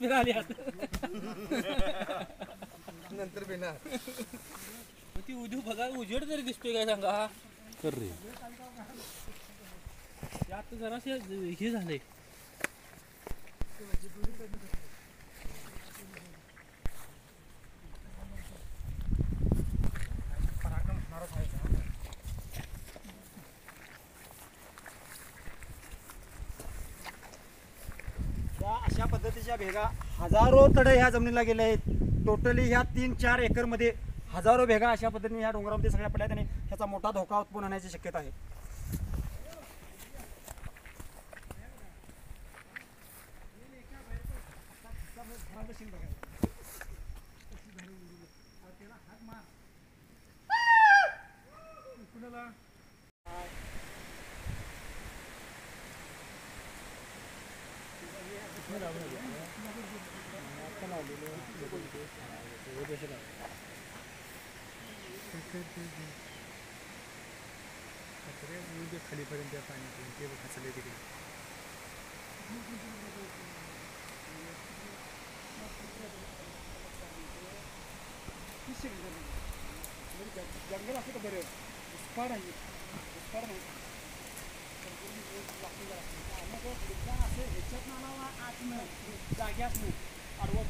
आत. नंतर बिना ती उद्या बघा उजेड तरी दिसतोय काय सांगा कर रे ते आता जरासे हे झालंय त्या अशा भेगा हजारो तडे ह्या जमिनीला गेले आहेत. टोटली ह्या तीन चार एकरमध्ये हजारो भेगा अशा पद्धतीने ह्या डोंगरामध्ये सगळ्या पडल्यात आणि ह्याचा मोठा धोका उत्पन्न होण्याची शक्यता आहे. खालीपर्यंत पाणी ते खचले तिकडे जंगल असं तर बरं दुष्काळ नाही दुष्काळ नाही जाग्याच न्हू आडवो